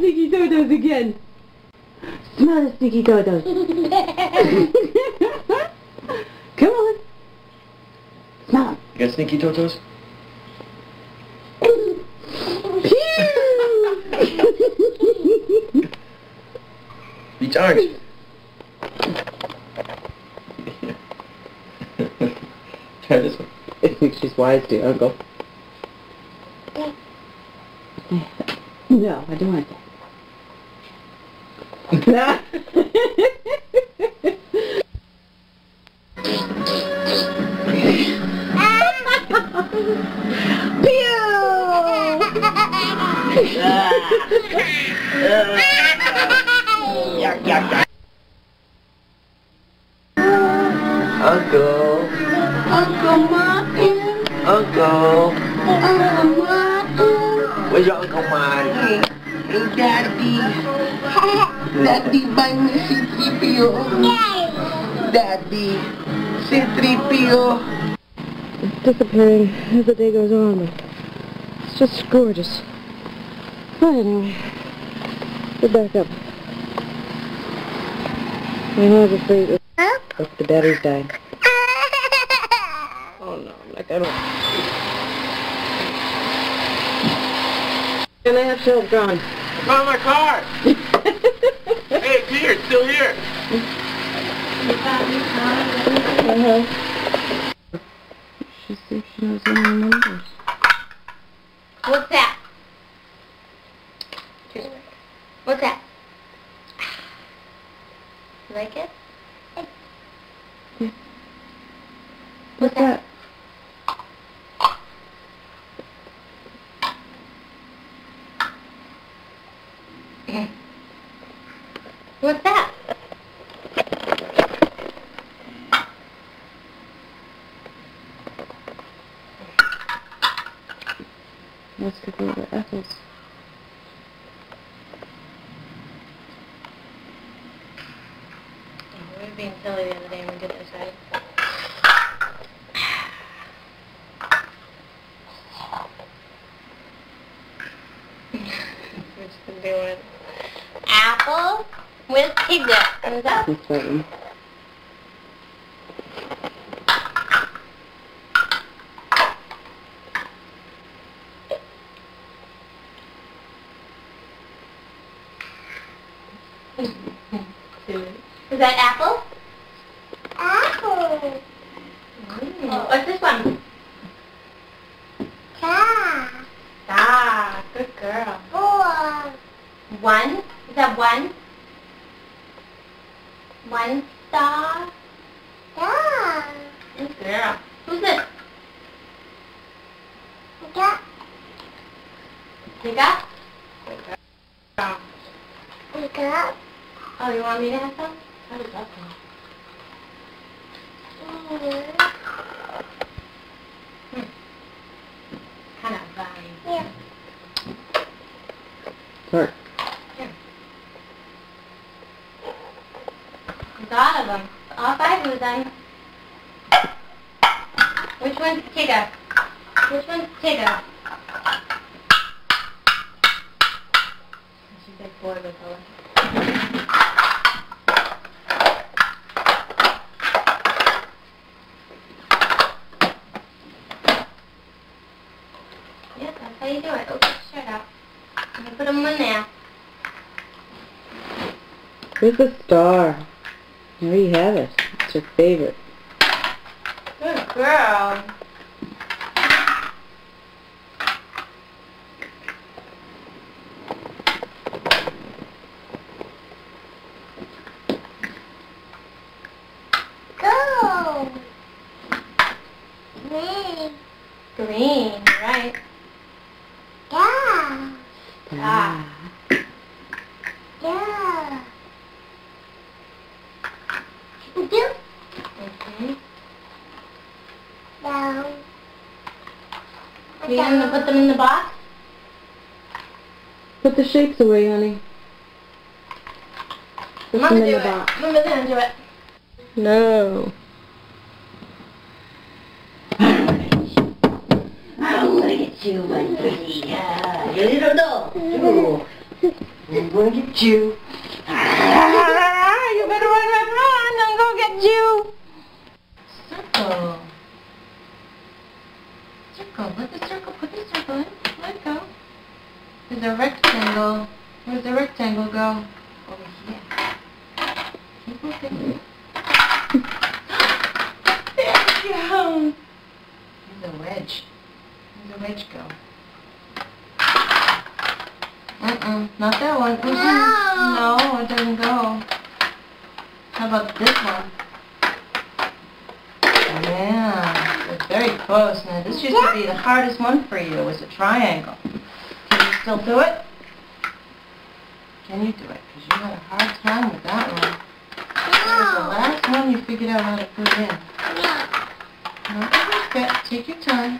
Sneaky Totos again. Smell the Sneaky Totos. Come on. Smell 'em. You got sneaky totos? Pew! Beach orange. Try this one. I think she's wise to Uncle. No, I don't want that. Uncle. Daddy buy me C-3PO, Daddy, C-3PO. It's disappearing as the day goes on, but it's just gorgeous. But anyway, get back up. I was afraid it was the battery's dying. Oh no, I'm not gonna. And I have shelves gone. I found my car! here, it's still here! Uh-huh. She see she knows any numbers. What's that? What's that? You like it? Yeah. What's that? What's that? Let's take a look at Ethel's. We were being silly the other day when we did this, right? We're just gonna do it. Apple with piglet. What is that? That's that one. Is that apple? Apple, Mm. What's this one? cat, Ah, good girl. four, One? Is that one? One star? dog, Good girl. Who's this? cat, Tika? Good girl. cat, Oh, you want me to have some? I would love some. Mm-hmm. Kind of vine. yeah, Sorry. There's all of them. All five of them. Which one's Tigger? Which one's Tigger? She's like bored with her. Yep, that's how you do it. Open the shirt out. And you put them in there. Where's the star? There you have it. It's your favorite. Good girl. go, me, Green, right. yeah, Ah. yeah, do, Mm-hmm. down, You gonna put them in the box? Put the shapes away, honey. Put Mama them do in the it. box. Mama's gonna do it. No. I'm gonna get you one pretty, uh, your little dog, you, I'm going to get you. You better run, run, run. I'm going to get you. Circle. Circle. Let the circle. Put the circle in. Let it go. There's a rectangle. Where's the rectangle go? Over here. Keep looking. there you go. There's a wedge. Where's the wedge go? Uh-uh. Not that one. Mm-mm. No, it doesn't go. How about this one? Yeah, it's very close. Now, this used to be the hardest one for you, was a triangle. Can you still do it? Can you do it? Because you had a hard time with that one. What was the last one you figured out how to put in? No, respect. Take your time.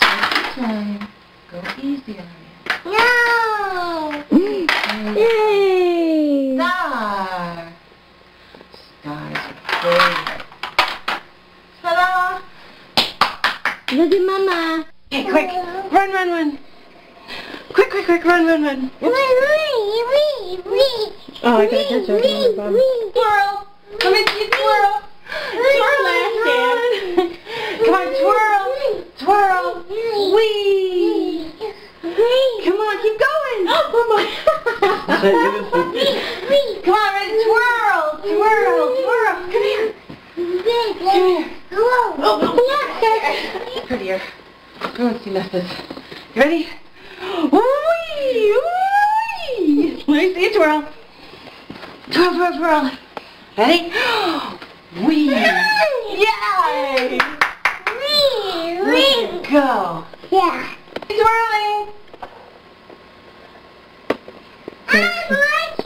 Take your time. Go easy on you. No. Yay! Star. Stars are favorite. Ta-da! Look at Mama. Okay, quick. Run, run, run. Quick, quick. Run, run, run. Wee, wee, wee, wee. Oh, I gotta catch. Come on. Twirl. Come and see twirl. Twirl, Ashton. Come on, twirl. Twirl. Wee. Come on, keep going. Oh, come on. Come on, ready? Twirl. Twirl. Twirl. Come here. Come here! Oh, Prettier. I want to see messes. You ready? Wee! Wee! Let me see you twirl. Twirl, twirl, twirl. Ready? Wee! Yay! Wee! Go. Yeah. Twirling. I like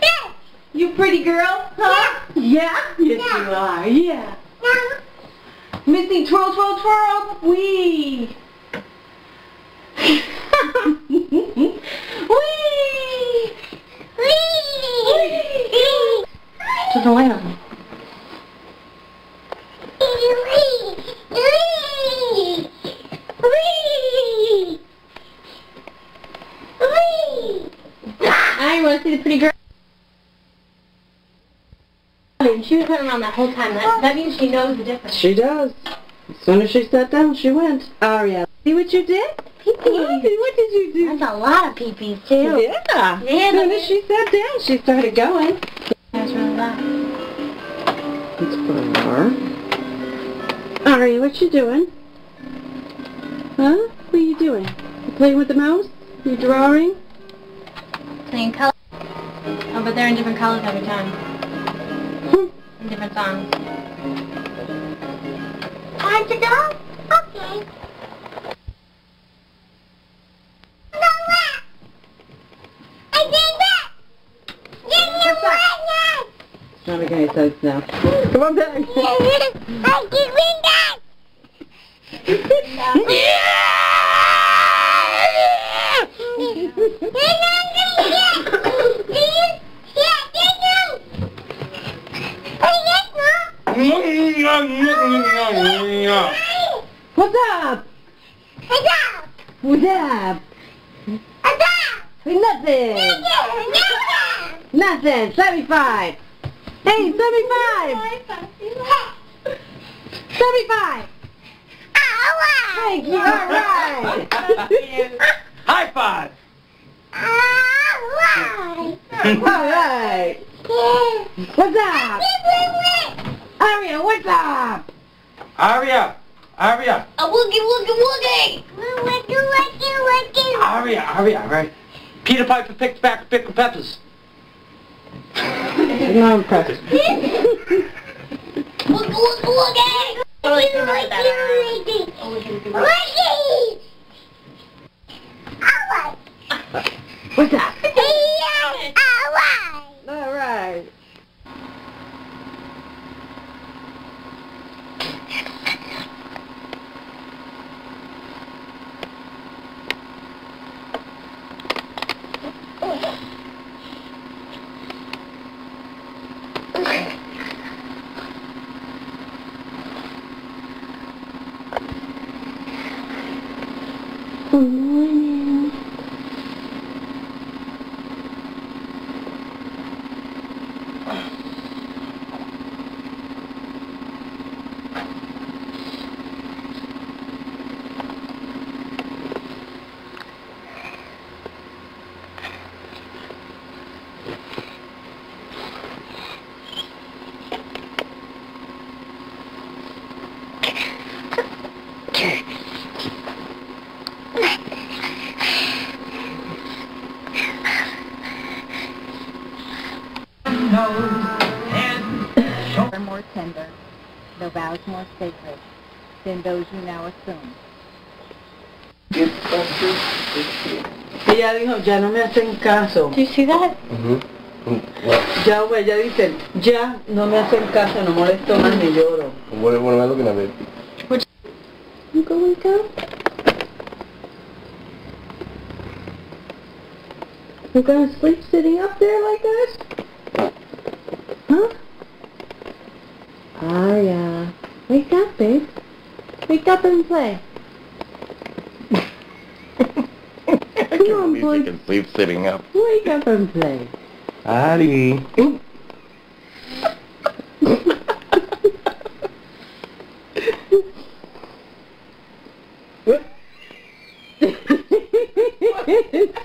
this. You pretty girl, huh? Yeah? Yes, you are. Yeah. Missy, twirl, twirl, twirl. Wee. Wee. To the on. I want to see the pretty girl. And she was running around that whole time. That, that means she knows the difference. She does. As soon as she sat down, she went. Oh, Aria, see what you did? What did, what did you do? That's a lot of pee-pees, too. Yeah. Yeah, As soon as she sat down, she started going. That's really loud. It's four. Aria, what you doing? Huh? What are you doing? You playing with the mouse? You drawing? Playing color. Oh, but they're in different colors every time. Hmm. In different songs. Time to go? Okay. Go back. I did that. Give me a one. Making any sense now. Come on back. I give me that. What's up? What's up? Hey, nothing. Nothing. 75. Hey, 75. 75. Thank you. All right. High five! All right. What's up? Aria, what's up? Aria! Aria! A woogie, woogie, woogie! Woogie woogie woogie! Aria! Aria! Right. Peter Piper picked back pickled peppers. No impressed. Woogie, woogie, woogie! Totally remember that. uh, Oh, woogie, woogie, woogie. What's up? All right. Good morning. Nose and are more tender, the vows more sacred than those you now assume. Ella dijo, ya no me hacen caso. Do you see that? Ya, güey, ya dicen, ya no me hacen caso, no molesto más ni lloro. What, what am I looking at, babe? You go wake up. You're gonna sleep sitting up there like this? Huh? Aria, uh, wake up, babe. Wake up and play. Come on, boy. can sleep sitting up. Wake up and play. Ari.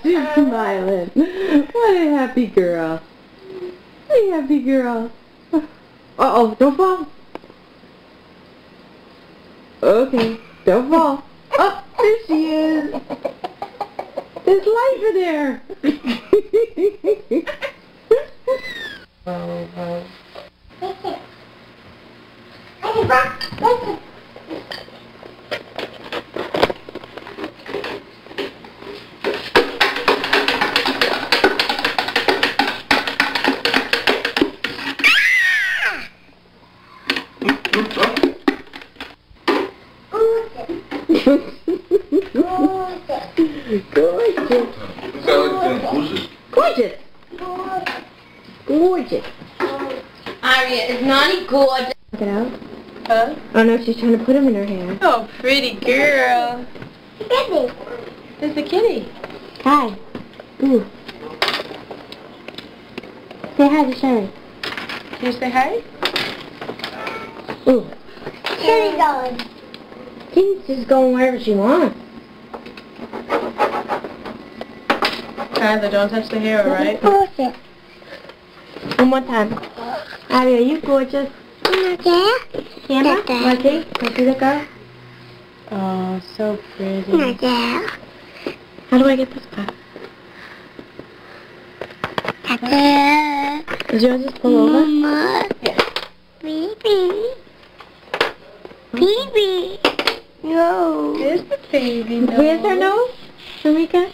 She's smiling. What a happy girl. What happy girl. Uh-oh, don't fall. Okay, don't fall. Oh, there she is. There's life in there. she's trying to put him in her hair. Oh, pretty girl. Baby. There's the kitty. Hi. Ooh. Say hi to Sherry. Can you say hi? Ooh. Here we go. She's just going wherever she wants. Tyler, don't touch the hair, all right? Bullshit. One more time. Uh. Abby, are you gorgeous? Okay. Camera? Okay. Want to see? Want to see the girl? Oh, so pretty. Okay. How do I get this back? Okay. Does yours just pull over? Mama. Baby. Baby. No. There's the baby nose. Where's her nose? Shamika?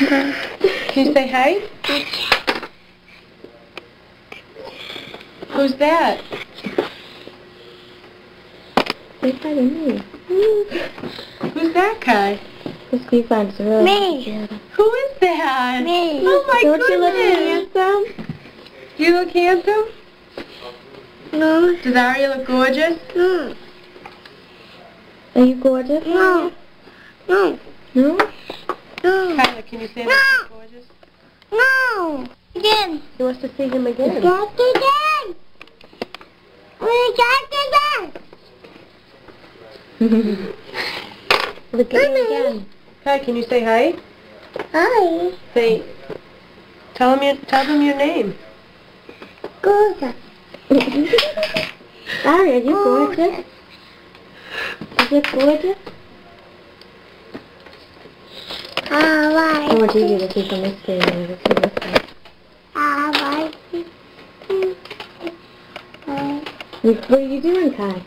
Can you say hi? Who's that? Say hi to me. Who's that guy? This bee finds really Me. Who is that? Me. Oh my Don't you look goodness. handsome? You look handsome? No. Does Aria look gorgeous? No. Are you gorgeous? No. No. No? No. Tyler, can you say No. that he's gorgeous? No. Again. He wants to see him again. Jack again. We Jack again. Look at me again. Hi, can you say hi? Hi. Say, tell him your, tell them your name. Good. Sorry, are you gorgeous? Is it gorgeous? I Alright. want you to see from this side and this from this side. Alright. What are you doing, Kai?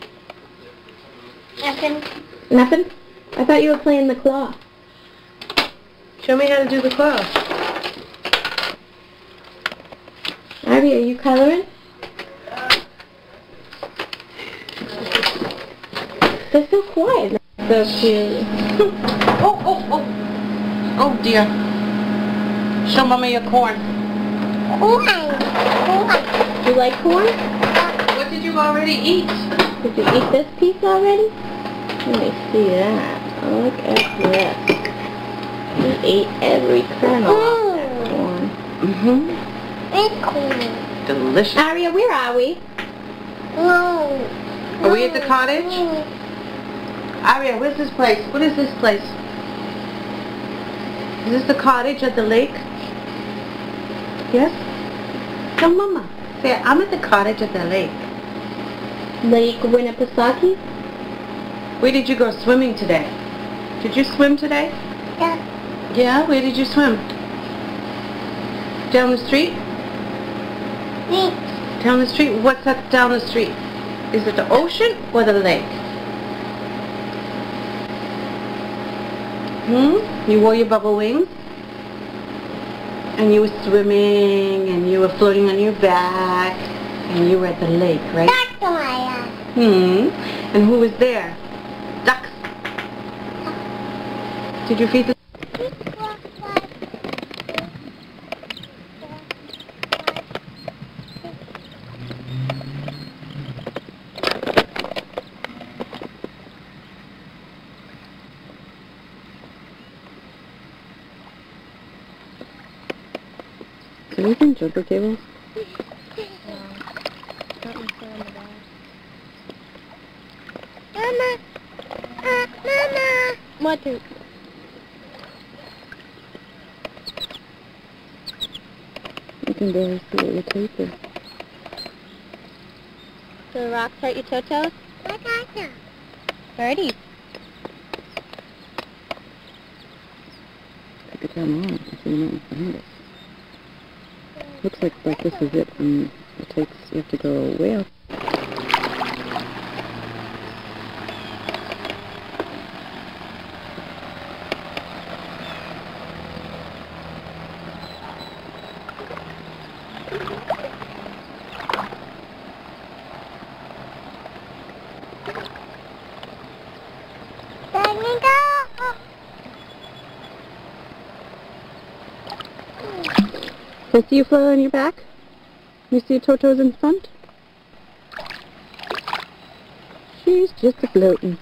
Nothing. Nothing? I thought you were playing the claw. Show me how to do the claw. Abby, are you coloring? They're so quiet. So cute. Oh, oh, oh. Oh, dear. Show Mama your corn. Corn. Corn. You like corn? What did you already eat? Did you eat this piece already? Let me see that. Look at this. You ate every kernel of that corn. Mm-hmm. Big corn. Delicious. Aria, where are we? No. Are we at the cottage? Aria, where's this place? What is this place? Is this the cottage at the lake? Yes? Come, Mama. Say, I'm at the cottage at the lake. Lake Winnipesaukee? Where did you go swimming today? Did you swim today? Yeah. Yeah? Where did you swim? down the street? Neat. Down the street? What's that down the street? Is it the ocean or the lake? Hmm? You wore your bubble wings? And you were swimming and you were floating on your back and you were at the lake, right? That's Hmm. And who was there? Ducks. Did you feed the Can you bring jumper cables? Mama. Uh, Mama. You can barely see what your tape is. The rocks hurt your toe-toes? What I know. Birdie. Take the camera on. I see the mountains behind us. Looks like like this is it, and it takes you have to go way up. Let me go. See you float on your back? You see Toto's in front? She's just a floating.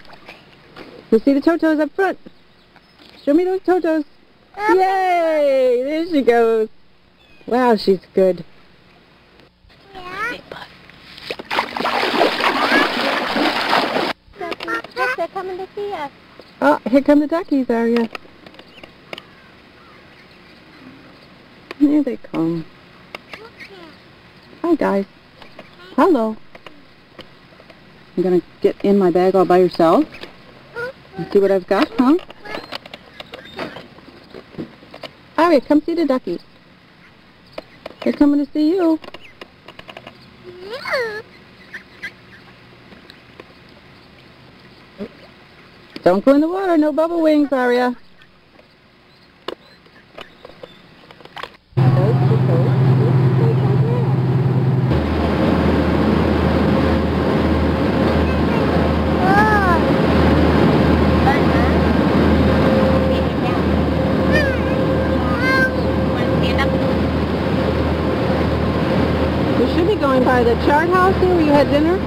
You see the Totos up front? Show me those Totos. Yay! There she goes. Wow, she's good. Yeah. They're coming to see us. Oh, here come the duckies, Aria. Here they come. Hi, guys. Hello. You gonna get in my bag all by yourself? And see what I've got, huh? Aria, come see the duckies. They're coming to see you. Don't go in the water. No bubble wings, Aria. You should be going by the chart house where you had dinner.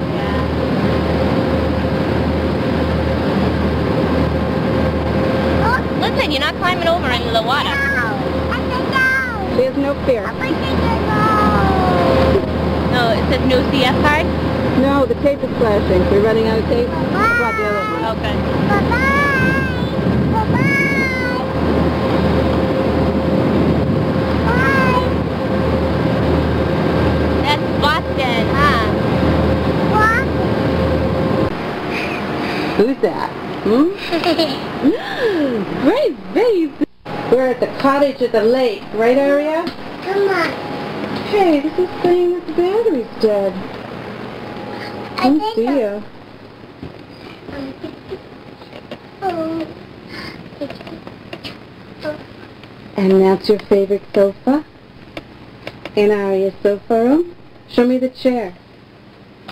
Listen, you're not climbing over into the water. She has no fear. No, it says no CF card. No, the tape is flashing. We're running out of tape. Brought the other one. Okay. That's Boston, huh? Who's that? Hmm? Great face. We're at the cottage at the lake, right, Aria? Come on. Hey, this is saying that the battery's dead. I Come think see so. you. Oh. And that's your favorite sofa? In Aria's sofa room? Show me the chair.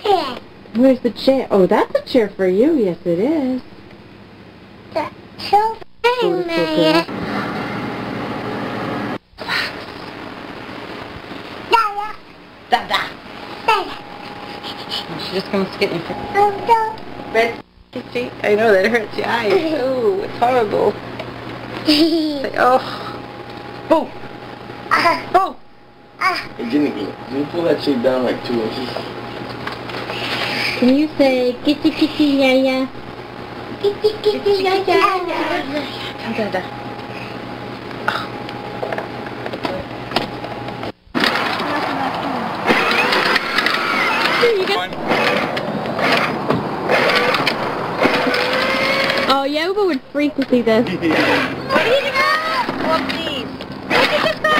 Yeah. Where's the chair? Oh, that's a chair for you. Yes, it is. The so Beautiful girl. Dada. Da-da. Dada. She's just going to skip me Oh, red feet. I know that hurts your eyes. Oh, it's horrible. no. Say, oh. Boo. Ah, Boo. ah. Hey, Jimmy, can you pull that shit down like two inches? Can you say kitty kitty ya ya? Kitty, kitty, ya, ya, ya. Da da. Oh, Yoba would freak to see this. Where did you go? Whoopsies. Where did you just go?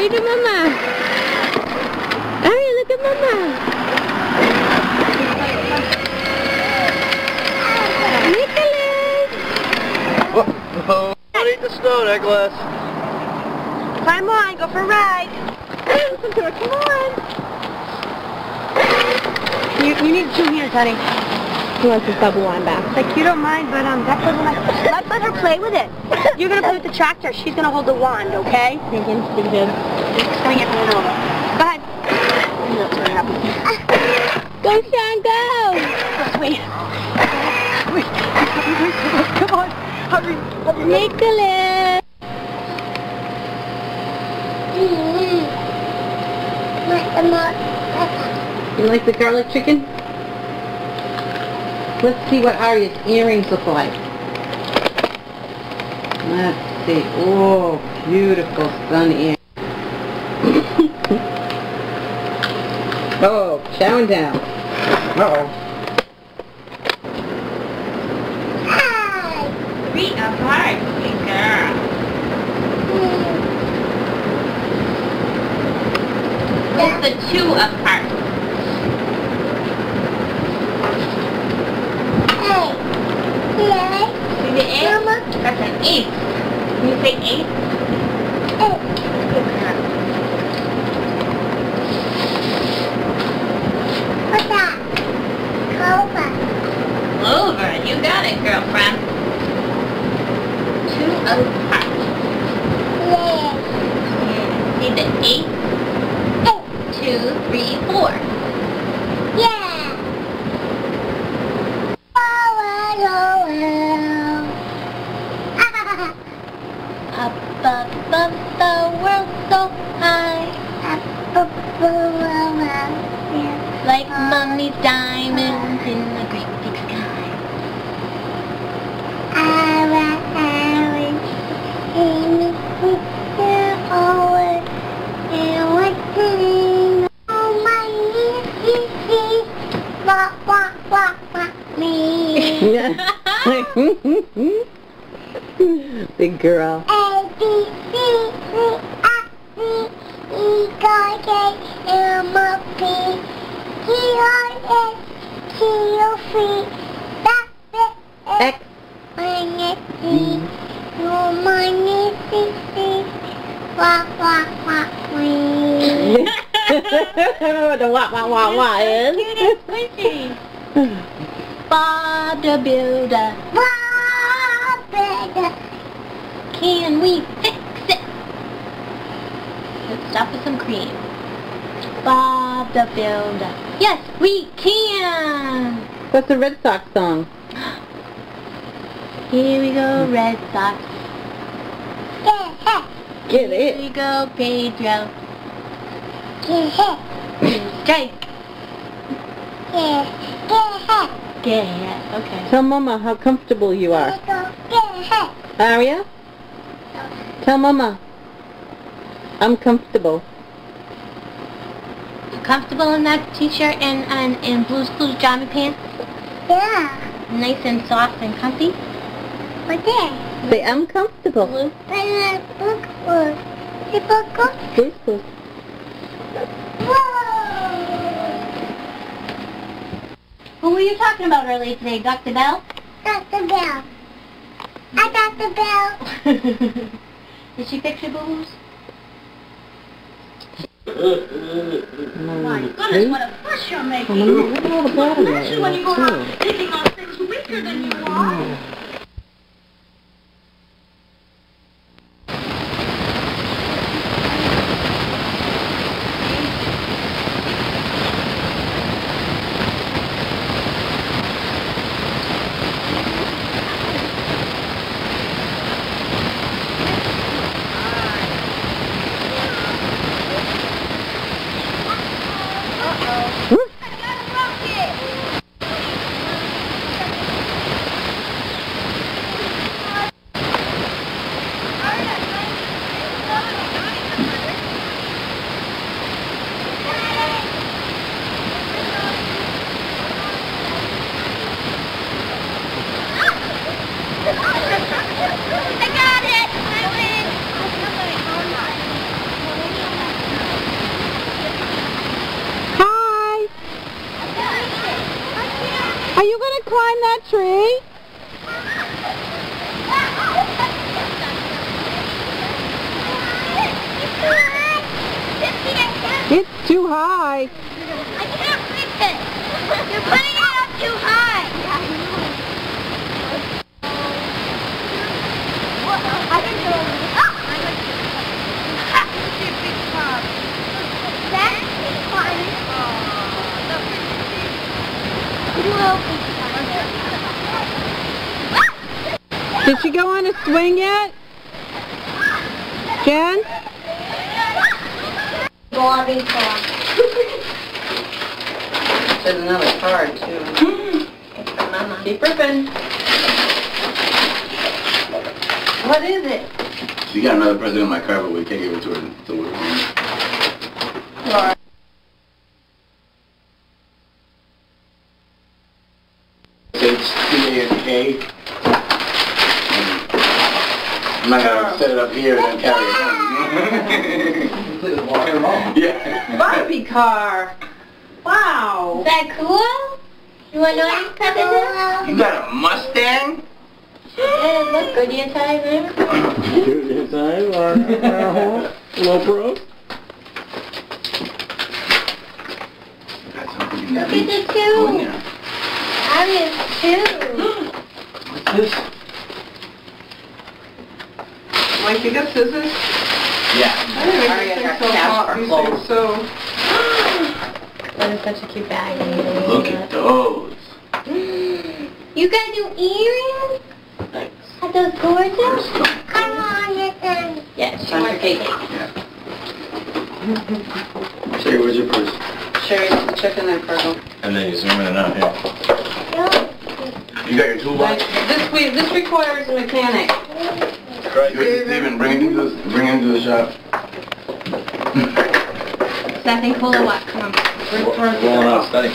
Look at Mama. Aria, look at Mama. Nicholas. Oh, eat Nicholas. Climb on, go for a ride. To. Come on. You, you need two hands, honey. He wants his bubble wand back. Like, you don't mind, but um, that doesn't like... Let's let her play with it. You're gonna play with the tractor. She's gonna hold the wand, okay? Thinking stupid. It's gonna get over. Go ahead. That's what happened. Go, Sean, go. Wait. Wait. Come on. Hurry. Hurry. Nicholas. You like the garlic chicken? Let's see what Aria's earrings look like. Let's see. Oh, beautiful sun ear. oh, chowing down. Uh-oh. Three girl. The two apart? See the eight? That's an eight. Can you say eight? Good girl. What's that? Cobra. Over. You got it, girlfriend. Two apart. Yeah. Yeah. See the eight? Three, four. Yeah. Up above the world so high. Oh, well, well. Yeah. Like mommy's diamonds in the great big sky. I will, I will see me with you always. And what's the Oh, my knees, wah, wah, wah, wah, me. Big girl. A, B, C, D, F, G, E, K, K, M, O, P, Q, R, S, T, U, V, W, X. Y, Z, no money, C, C, wah, wah, wah, wee. I don't know what the wah wah wah wah is. Eh? Bob the Builder, better. can we fix it? Let's stop with some cream. Bob the Builder, yes we can! That's the Red Sox song. Here we go, Red Sox. Get Here we go, Pedro. Yeah, Strike. yeah, yeah. Yeah, okay. Tell Mama how comfortable you are. Yeah. Aria? Tell Mama. I'm comfortable. You comfortable in that t-shirt and, and, and blue school jammy pants? Yeah. Nice and soft and comfy? What's that? Say, I'm comfortable. Blue? Banana book or. Blue school. Whoa! Who were you talking about earlier today, Dr. Bell? Got the bell. I got the bell. Did she fix your booze? Mm, My goodness, what a fuss you're making. Look at all the bottom there. Especially when you go too. around picking on things weaker than you are. Did she go on a swing yet? Jen? Bobby Bob. There's another card, too. Mm-hmm. Keep ripping. What is it? She got another present in my car, but we can't give it to her until we're home. It's C and K. I'm not gonna set it up here and then carry it home. Completely walking along. Yeah. Barbie car. Wow. Is that cool? You want to know any present? You got a Mustang? Yeah, look good inside, remember? Inside or low pro? Got something in Look at the two. there. I have two. What's this? Mike, you got scissors? Yeah. I didn't got think so. cash Pop, clothes. so. That is such a cute bag. Look at those. You got new earrings? Thanks. Are those gorgeous? First one. Come on, listen. Yes, she wants cake. Sherry, where's your purse? Sherry's checking that purse. And then you zoom in and out here. You got your toolbox? This, we, this requires a mechanic. Right. Steven, bring it into the, bring it into the shop. Nothing that thing cool or what? Come on. Rolling out, steady.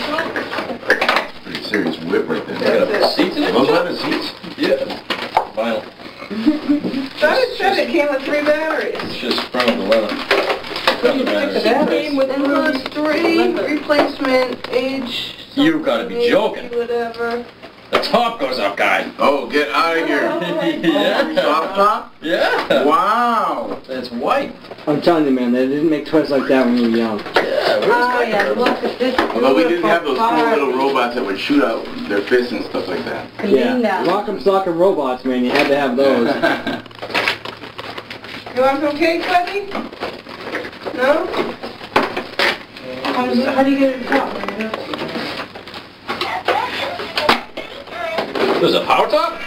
Pretty serious whip right there. Got a seat in it? Those leather seats? Yeah. Vinyl. Thought it said it came with three batteries. It's just front of the leather. What do you think the batteries? Came with includes three, replacement, age. You've gotta be joking. Whatever. The top goes up, guy. Oh, get out of here. Oh, yeah. Soft top? Yeah. Wow. It's white. I'm telling you, man, they didn't make toys like that when we were young. Yeah. Where's Oh, yeah, look at this. Although we didn't have those cool beautiful little robots that would shoot out their fists and stuff like that. Yeah, Linda. Rock'em Sock'em Robots, man, you had to have those. You want some cake, buddy? No? How how do you get it out? There's a power top?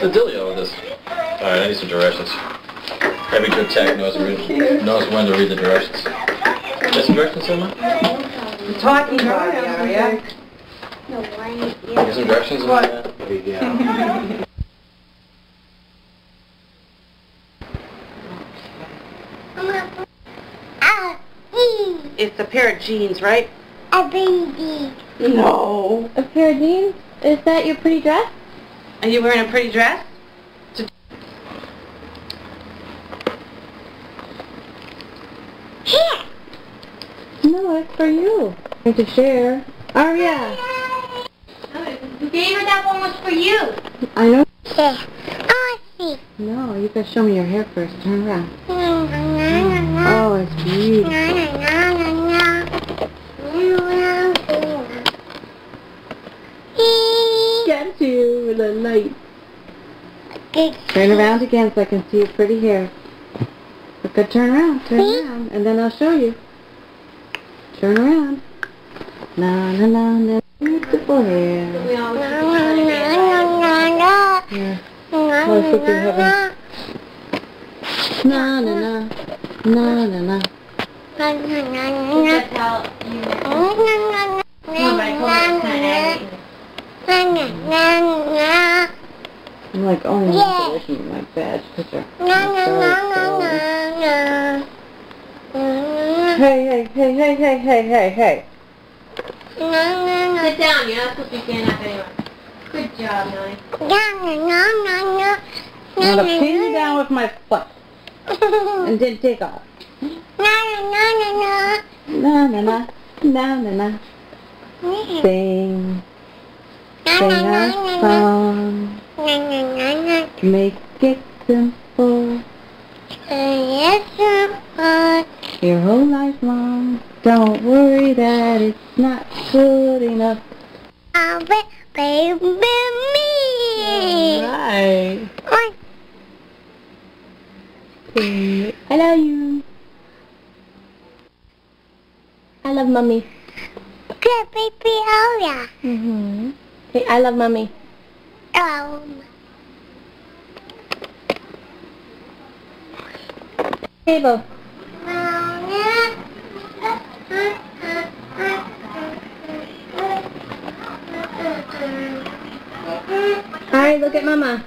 The dealio with this. Alright, I need some directions. Every good tech knows, read, knows when to read the directions. Get some directions, Emma? I'm talking about it, Aria. No some directions in What? there. yeah. Ah, ee, It's a pair of jeans, right? a baby. No. A pair of jeans? Is that your pretty dress? Are you wearing a pretty dress? Here. No, it's for you. To share. Oh, Aria, Who gave her that one was for you. I know. Here. Oh, I see. No, you gotta show me your hair first. Turn around. Oh, it's beautiful. Na, na, na, na, na. Na, na, na, na. Ee. Get you the light. Good. Turn around again so I can see your pretty hair. Look good, turn around, turn around, and then I'll show you. Turn around. Na na na na. Beautiful hair. We all Na, na, na, na, na. Here. Na, Oh, it's looking na, heavy. Na na na. Na na na. na, na, na, na, na. That's how you... Na, na, na, Oh, na, na, na, na, na. I'm like only Yeah. installation of my badge picture. Na, na, na, na, na, na. Na, Hey, hey, hey, hey, hey, hey, hey, hey. na, na, na. Sit down, you're not supposed to be standing up anyway. Good job, Nellie. Na, na, na, na, na. I'm gonna pin you down with my foot and then take off. Na, na, na, na, na. Na na na. Na na na. Sing. song. Na na. Make it simple Yes, your whole life long. Don't worry that it's not good enough. uh, ba- baby me. Right. Oi, I love you. I love mommy. good baby, oh yeah. Mm-hmm. Hey, I love mommy. Um, Table. Alright, look at mama.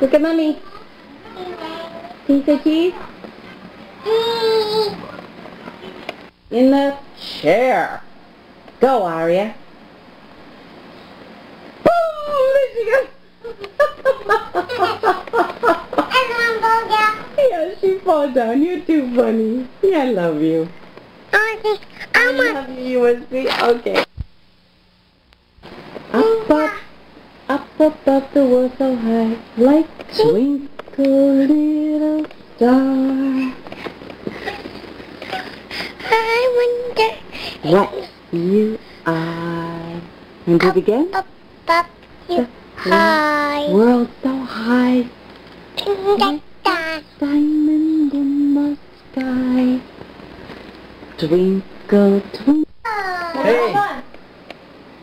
Look at mommy. You say cheese? In the chair. Go, Aria. Boom! There she goes. yeah, she fall down. You're too funny. Yeah, I love you. I love you, you must be okay. Up, ah. up, up above the world so high, like twinkle little star. I wonder What you are. And do it again. up, up, you high. World so high, Da, da. diamond in the sky. Twinkle, twinkle. Ah. Hey!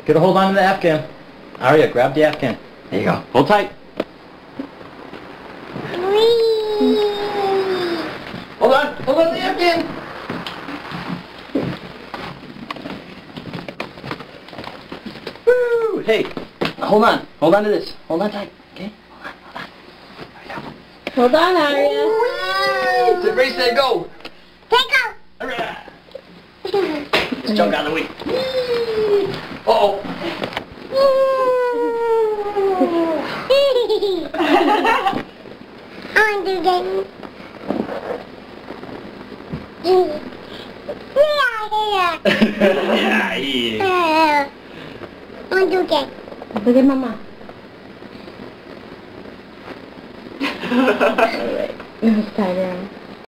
Get a hold on to the Afghan. Aria, grab the Afghan. There you go. Hold tight. Wee. Hold on. Hold on to the Afghan. Hey, hold on. Hold on to this. Hold on tight. Okay? Hold on. Hold on. Hold on, Aria. Whee! Ready, set, go. Take out. Aria. Let's jump out of the way. Uh-oh. I want to do that. Yeah, yeah, yeah. yeah. I want to do that. Look at mama. Alright, now it's time around.